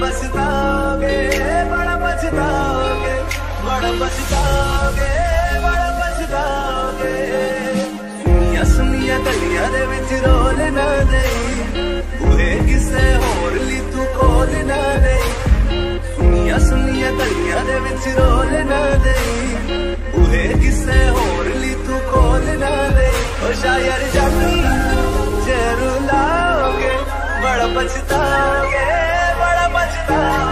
पछताओगे, बड़ा पछताओगे बड़ा पछताओगे बड़ा पछताओगे। सुनिया सुनिया गलियाँ दे विच रोल ना देई बूहे किसे होर ली तू खोल ना देई सुनिया सुनिया गलियाँ दे विच रोल ना देई बूहे किसे होर ली तू खोल ना देई ओ शायर जानी जे लाओगे, बड़ा पछताओगे। बड़ा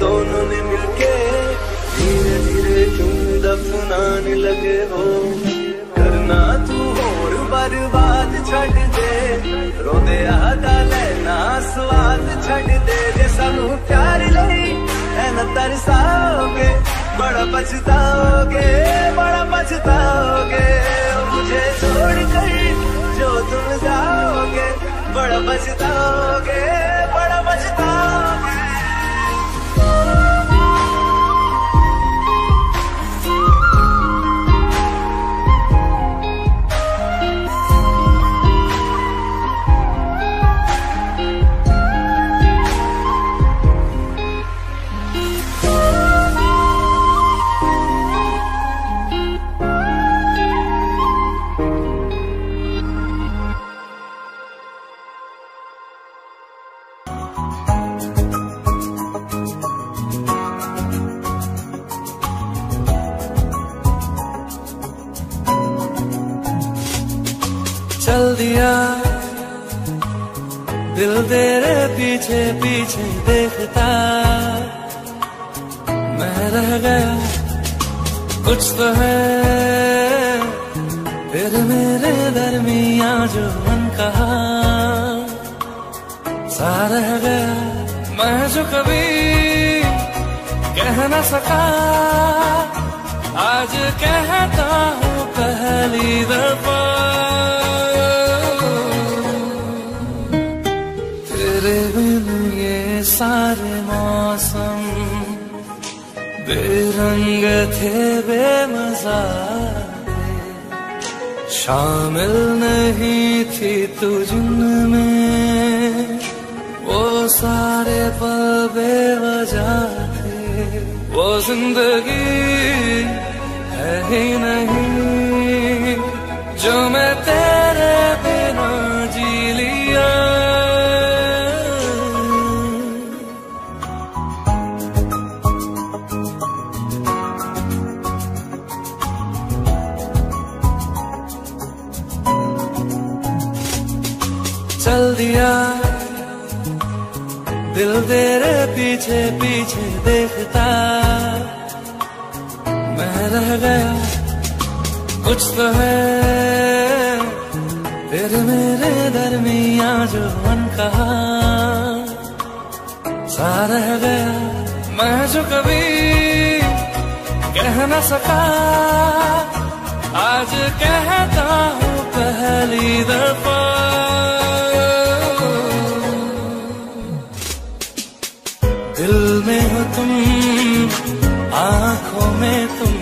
दोनों ने मिलके धीरे धीरे तुम दफनाने लगे हो। करना तू और बर्बाद छट दे। रोदे आदा लेना स्वाद छट दे। जे सानू प्यार लई तरसाओगे, बड़ा पछताओगे बड़ा पछताओगे। सारे मौसम बेरंग थे बेमजा शामिल नहीं थी तू जिनमें, वो सारे पल बेवजह थे। वो ज़िंदगी है ही नहीं, जो मैं तेरे पीछे पीछे देखता। मैं रह गया, कुछ तो है। तेरे मेरे दरमिया जो मन कहा, सा रह गया। मैं जो कभी कह न सका, आज कहता हूँ पहली दफ़ा। आँखों में तुम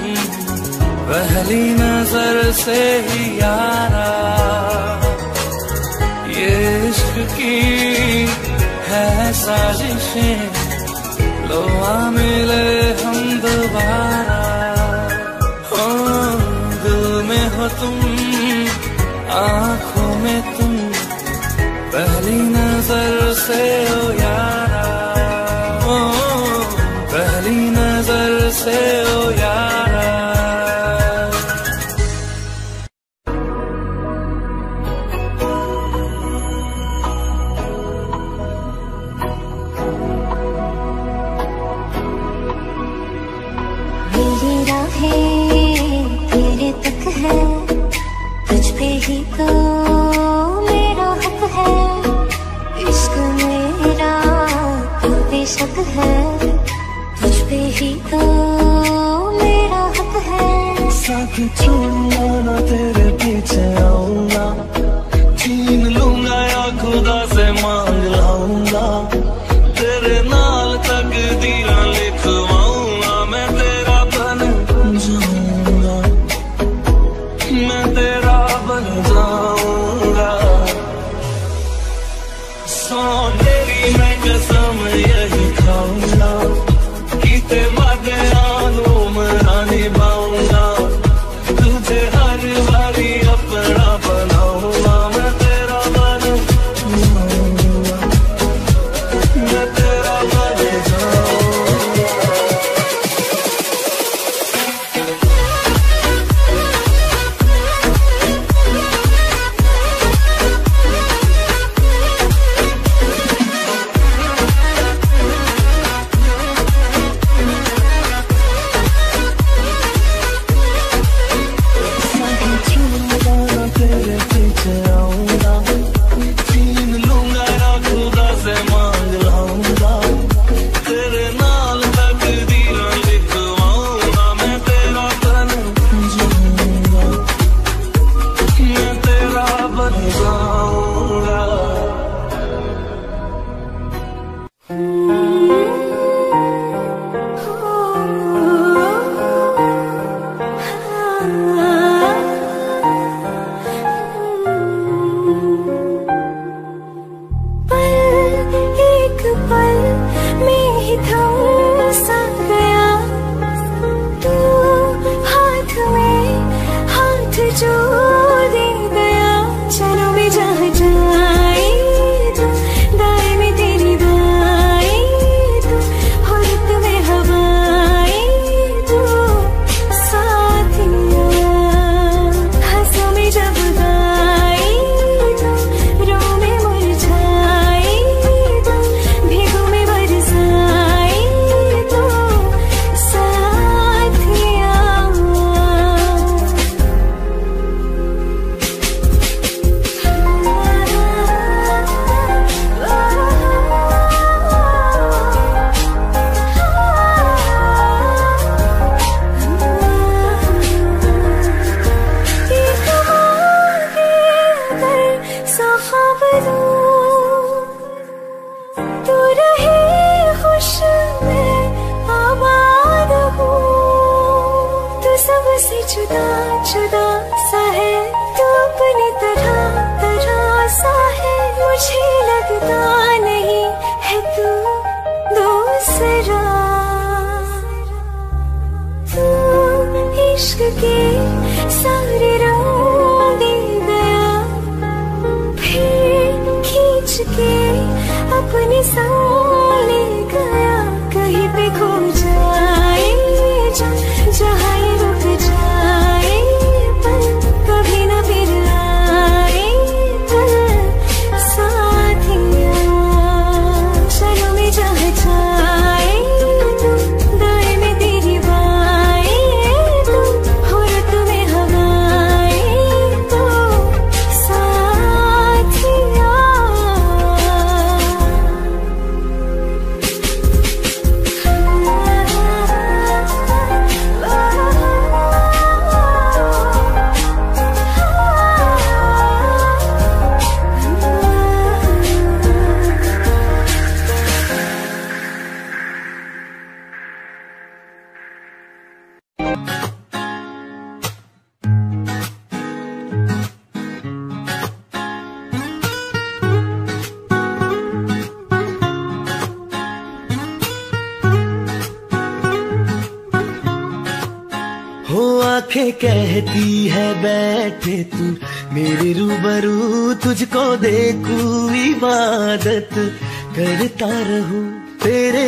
पहली नज़र से ही यारा। ये इश्क की है साजिशें, लोहा मिले हम दोबारा। song. Baby, make us summer, yeah.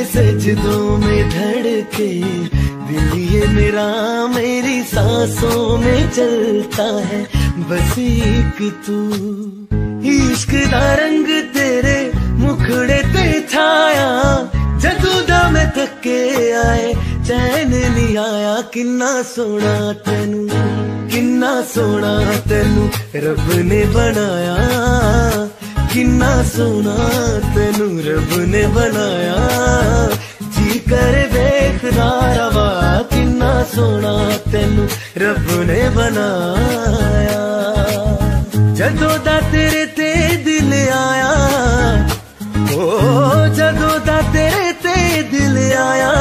सजदों में धड़के दिल ये मेरा मेरी सांसों में चलता है। बस एक तू। इश्क दा रंग तेरे मुखड़े ते छाया। जदू दा मैं थके आए, चैन नहीं आया। किन्ना सोना तेनू, किन्ना सोना तेनू रब ने बनाया। ਕਿੰਨਾ ਸੋਹਣਾ ਤੈਨੂੰ ਰੱਬ ਨੇ ਬਣਾਇਆ। ਜੀ ਕਰ ਵੇਖਦਾ ਰਵਾ, ਕਿੰਨਾ ਸੋਹਣਾ ਤੈਨੂੰ ਰੱਬ ਨੇ ਬਣਾਇਆ। ਜਦੋਂ ਦਾ ਤੇਰੇ ਤੇ ਦਿਲ ਆਇਆ, ਓ ਜਦੋਂ ਦਾ ਤੇਰੇ ਤੇ ਦਿਲ ਆਇਆ,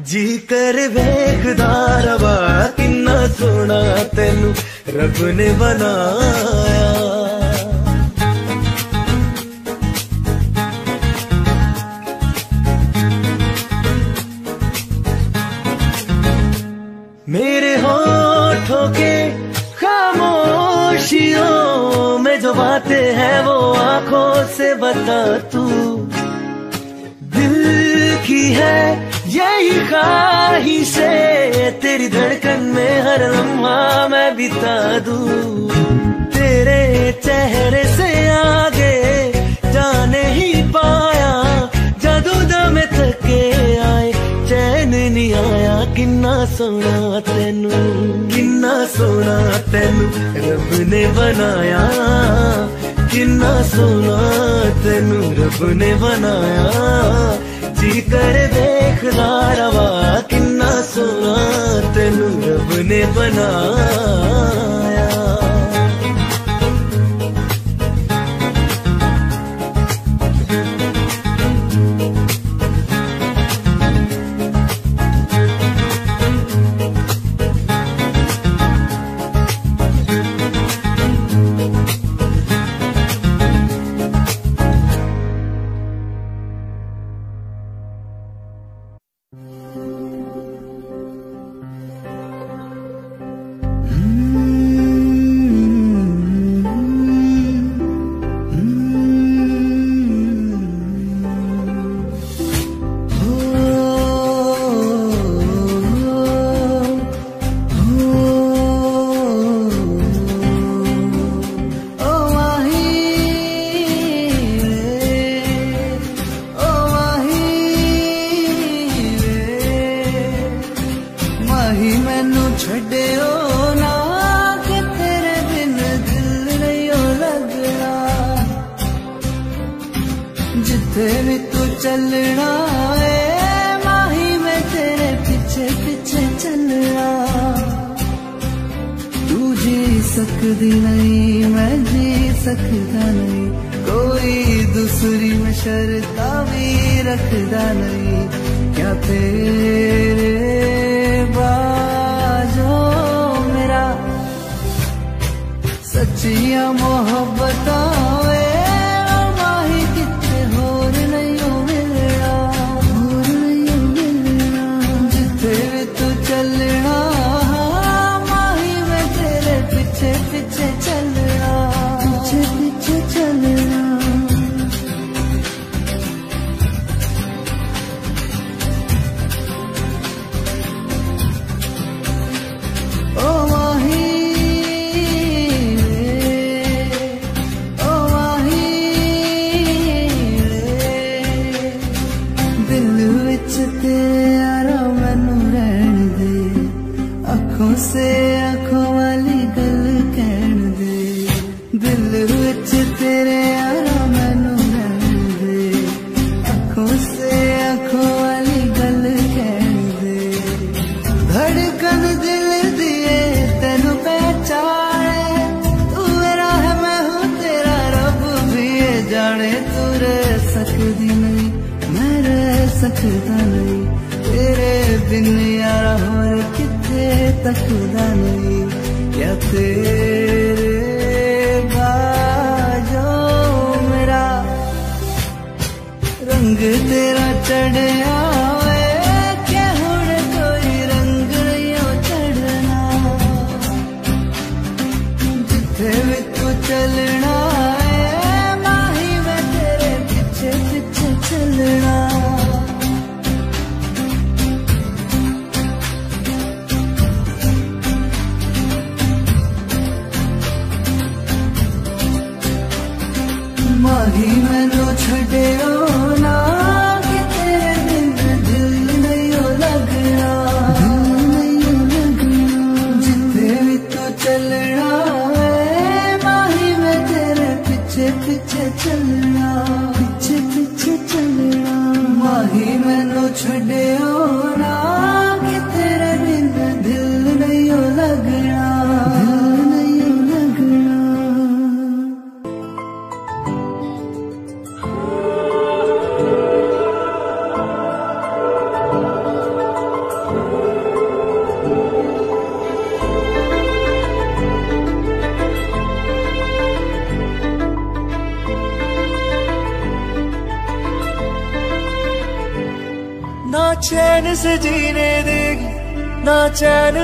ਜੀ ਕਰ ਵੇਖਦਾ ਰਵਾ, ਕਿੰਨਾ ਸੋਹਣਾ ਤੈਨੂੰ ਰੱਬ ਨੇ ਬਣਾਇਆ। बातें हैं वो आँखों से बता तू। दिल की है यही ख्वाहिश तेरी धड़कन में हर लम्हा मैं बिता दू। तेरे चेहरे से आगे जाने ही पाया, जादू दम थके आए, चैन नहीं आया, किन्ना सोना तेनू। सोना तेन रब ने बनाया, किन्ना सोना तेन रब ने बनाया। जी कर देखदा रवा, किन्ना सोना तेन रब ने सकती नहीं मैं जी सकता नहीं, कोई दूसरी में शरता भी रखता नहीं। क्या तेरे बाजो मेरा सच्चिया मोहब्बता आँखों से आँखों वाली गल कह दे। दिल विच तेरे यारा मैनू दे। से वाली गल कह दे। धड़कन दिल दिए तेन पहचाने। तू मेरा है, मैं हूँ तेरा रब। भी ये जाने तू रह सकती नहीं, मैं रह सकता नहीं। तेरे बिन takudani ya te पीछे पीछे चलना पीछे पीछे चलना माही मैनू छड़िया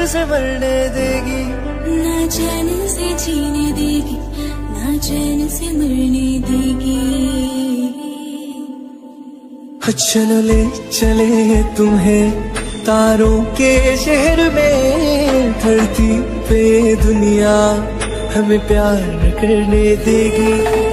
से मरने देगी। ना चैन से जीने देगी ना चैन से मरने देगी। चलो ले चले तुम्हें तारों के शहर में धरती पे दुनिया हमें प्यार करने देगी।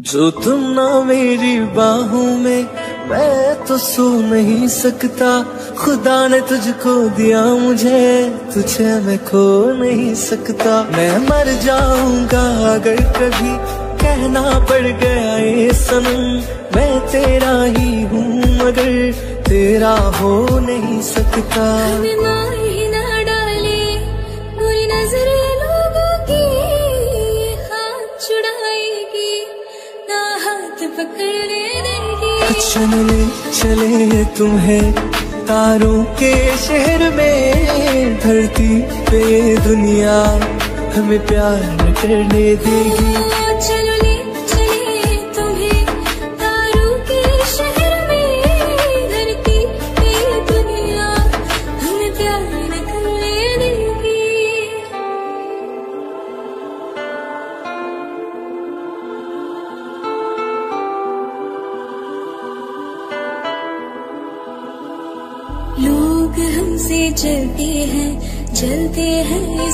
जो तुम ना मेरी बाहों में, मैं तो सो नहीं सकता। खुदा ने तुझको दिया मुझे, तुझे मैं खो नहीं सकता। मैं मर जाऊँगा अगर कभी कहना पड़ गया ये सनम। मैं तेरा ही हूँ मगर तेरा हो नहीं सकता। पकड़ने चले चले तुम्हें तारों के शहर में। धरती पे दुनिया हमें प्यार करने देगी।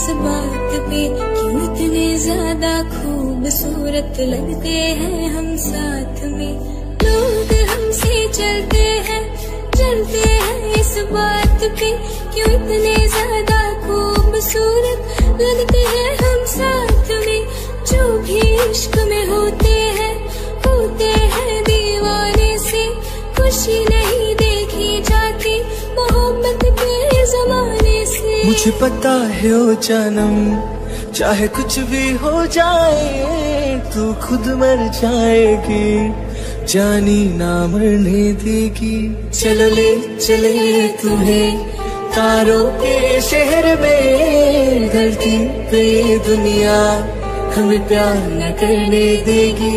इस बात पे क्यों इतने ज़्यादा खूबसूरत लगते हैं हम साथ में। लोग हमसे चलते हैं चलते हैं इस बात पे क्यों इतने ज़्यादा खूबसूरत लगते हैं हम साथ में। जो भी इश्क में होते हैं होते हैं दीवाने से खुशी नहीं मुझे पता है ओ जानम, चाहे कुछ भी हो जाए, तू खुद मर जाएगी। जानी ना मरने देगी। चलो ले, चले तुम्हें तारों के शहर में, धरती पे दुनिया हमें प्यार न करने देगी।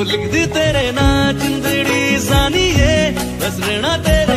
ਉਹ ਲਿਖਦੀ ਤੇਰੇ ਨਾਂ ਜਿੰਦੜੀ ਸਾਨੀਏ ਬਸ ਰਹਿਣਾ ਤੇਰੇ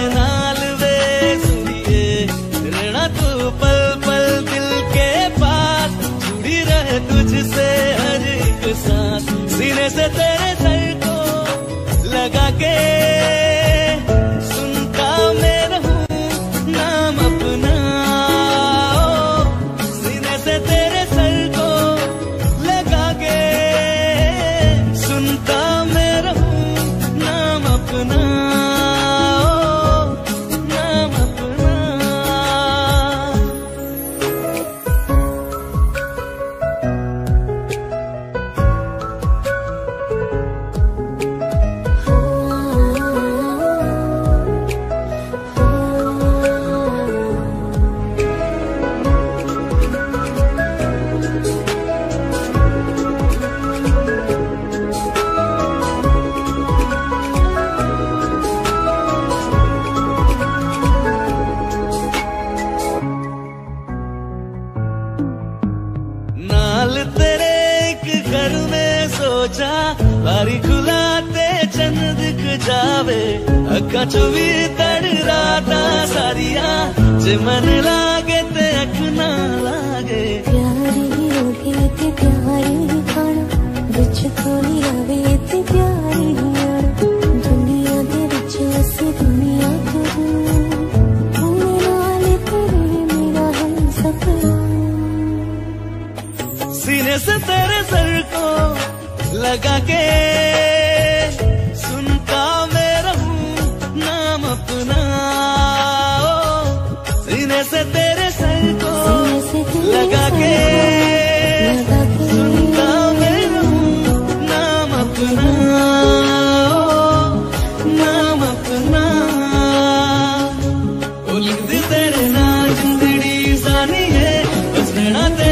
nothing.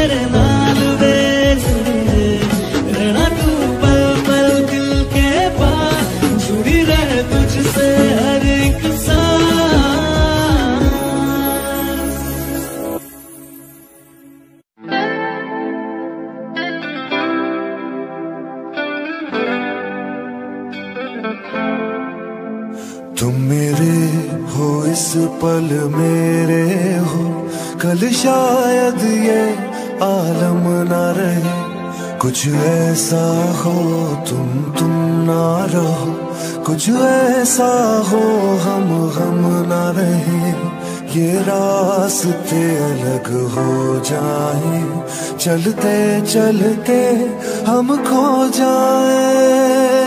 जो ऐसा हो, हम गम ना रहे। ये रास्ते अलग हो जाए। चलते चलते हम खो जाए।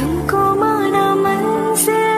từng có mơ nào mình sẽ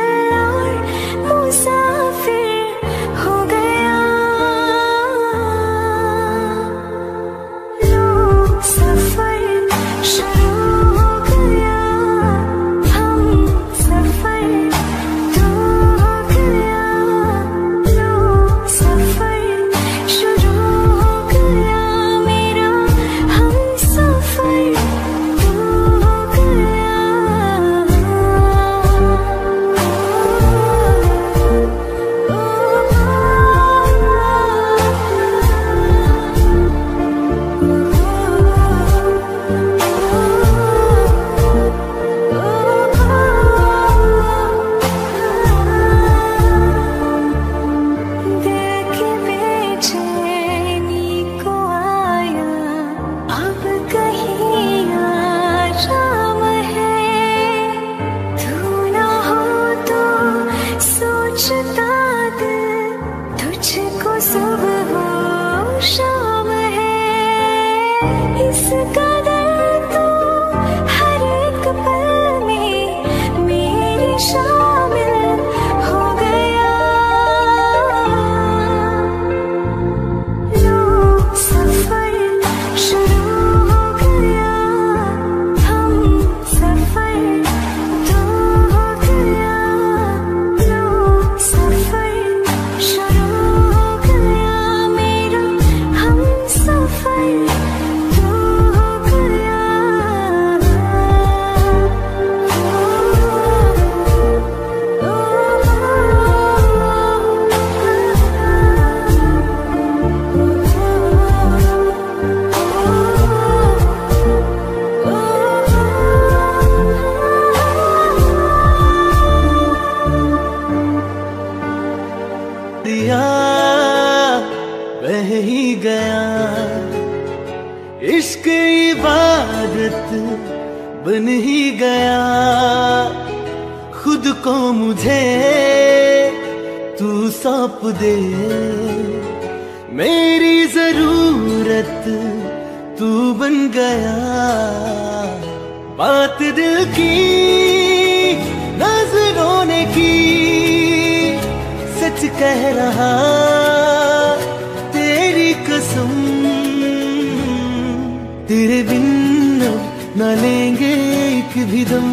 न लेंगे एक भी दम?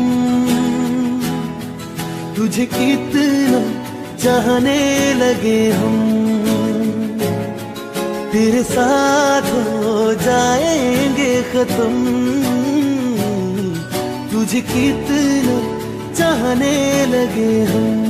तुझे कितना चाहने लगे हम? तेरे साथ हो जाएँगे खत्म। तुझे कितना चाहने लगे हम?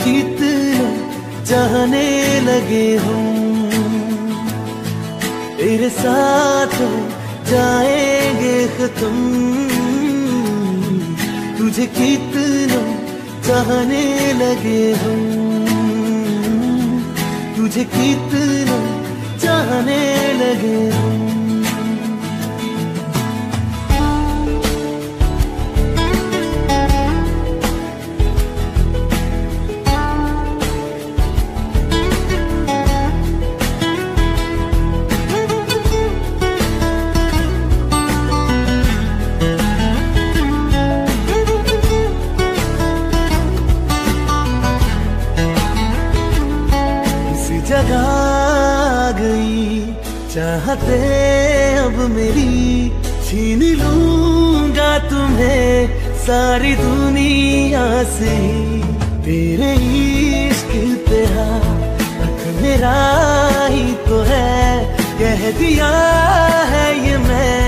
गीत जाने लगे हो। तेरे साथ जाएँगे खत्म। तुझे कितना चाहने लगे हो। तुझे कितना चाहने लगे हम चाहते अब मेरी छीन लूँगा तुम्हें सारी दुनिया से। तेरे इश्क पे मेरा ही तो है, कह दिया है ये मैंने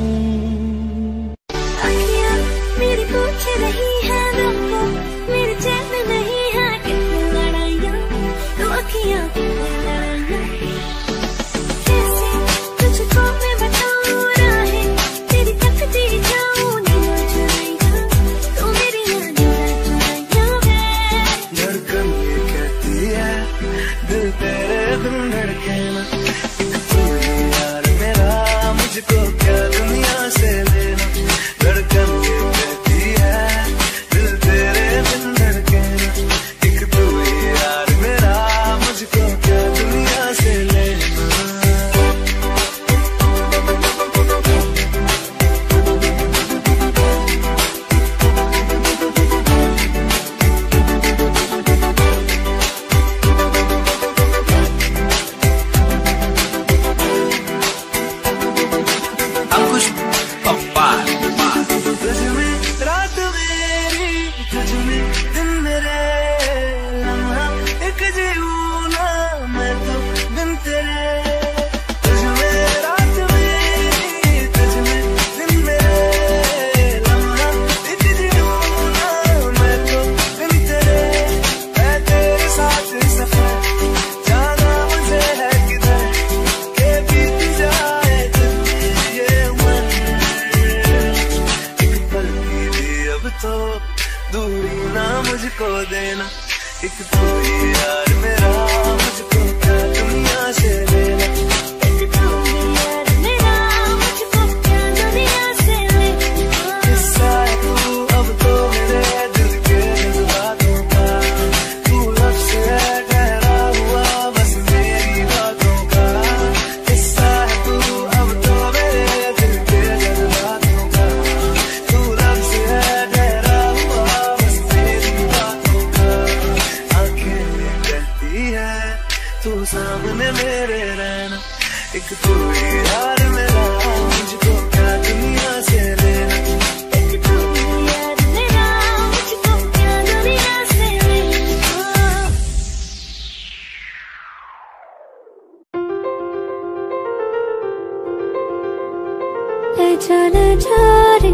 ले जा ले जा रे।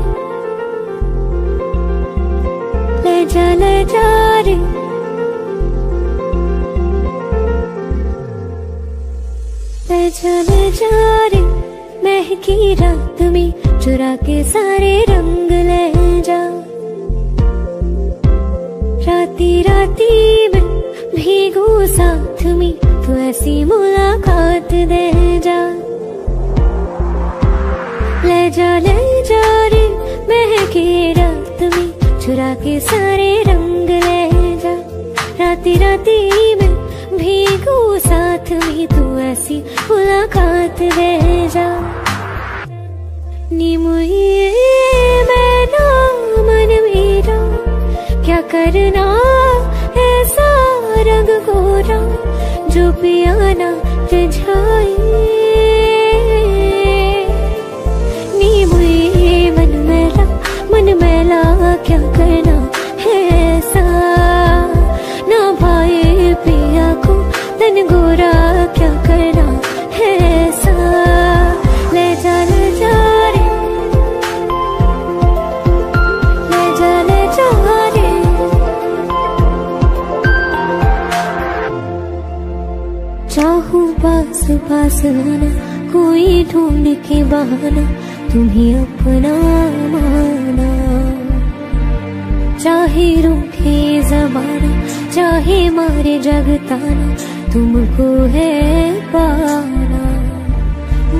ले जा ले जा रे। ले जा ले जा रे। महकी रात में चुरा के सारे रंग ले जा। राती राती में भीगू साथ में, तू ऐसी मुलाकात दे जा। जा ले जा रे महके रात में चुरा के सारे रंग ले जा। राती राती में भीगू साथ में, तू ऐसी मुलाकात ले जा। निमुए मैं मन मेरा, क्या करना ऐसा रंग गोरा, जो पियाना रिझाए पास आना कोई ढूंढ के बहाना, तुम्हें अपना माना। चाहे रूखे जमाना, चाहे मारे जगताना, तुमको है पाना।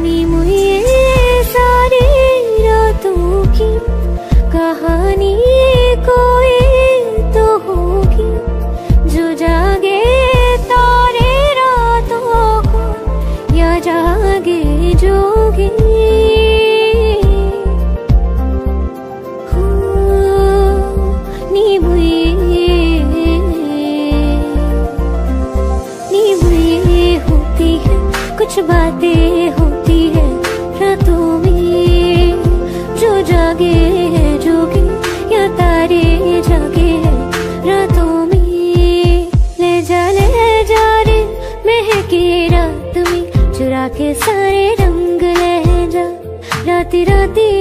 नीमु ये सारी रातों की, कहानी कोई রাতে রাতে